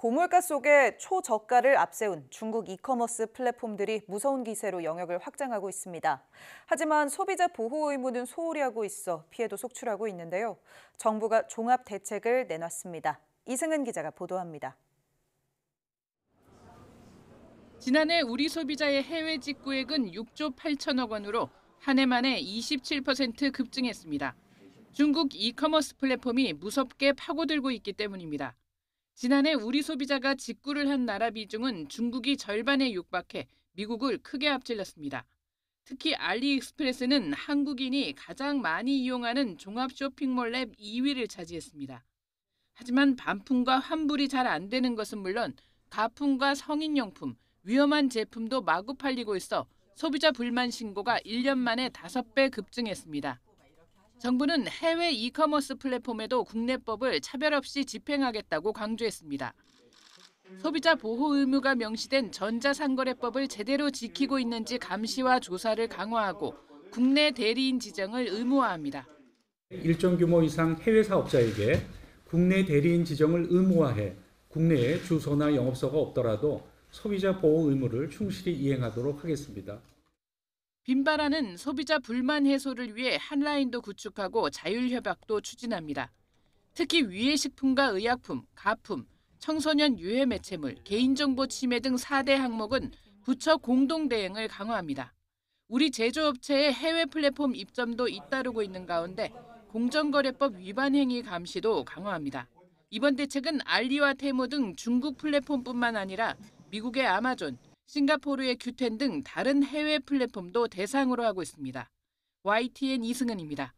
고물가 속에 초저가를 앞세운 중국 이커머스 플랫폼들이 무서운 기세로 영역을 확장하고 있습니다. 하지만 소비자 보호 의무는 소홀히 하고 있어 피해도 속출하고 있는데요. 정부가 종합 대책을 내놨습니다. 이승은 기자가 보도합니다. 지난해 우리 소비자의 해외 직구액은 6조 8천억 원으로 한 해 만에 27% 급증했습니다. 중국 이커머스 플랫폼이 무섭게 파고들고 있기 때문입니다. 지난해 우리 소비자가 직구를 한 나라 비중은 중국이 절반에 육박해 미국을 크게 앞질렀습니다. 특히 알리익스프레스는 한국인이 가장 많이 이용하는 종합 쇼핑몰 앱 2위를 차지했습니다. 하지만 반품과 환불이 잘 안 되는 것은 물론 가품과 성인용품, 위험한 제품도 마구 팔리고 있어 소비자 불만 신고가 1년 만에 5배 급증했습니다. 정부는 해외 이커머스 플랫폼에도 국내법을 차별 없이 집행하겠다고 강조했습니다. 소비자 보호 의무가 명시된 전자상거래법을 제대로 지키고 있는지 감시와 조사를 강화하고 국내 대리인 지정을 의무화합니다. 일정 규모 이상 해외 사업자에게 국내 대리인 지정을 의무화해 국내에 주소나 영업소가 없더라도 소비자 보호 의무를 충실히 이행하도록 하겠습니다. 빈바라는 소비자 불만 해소를 위해 한라인도 구축하고 자율협약도 추진합니다. 특히 위해 식품과 의약품, 가품, 청소년 유해 매체물, 개인정보 침해 등 4대 항목은 부처 공동 대응을 강화합니다. 우리 제조업체의 해외 플랫폼 입점도 잇따르고 있는 가운데 공정거래법 위반 행위 감시도 강화합니다. 이번 대책은 알리와 테무 등 중국 플랫폼뿐만 아니라 미국의 아마존, 싱가포르의 큐텐 등 다른 해외 플랫폼도 대상으로 하고 있습니다. YTN 이승은입니다.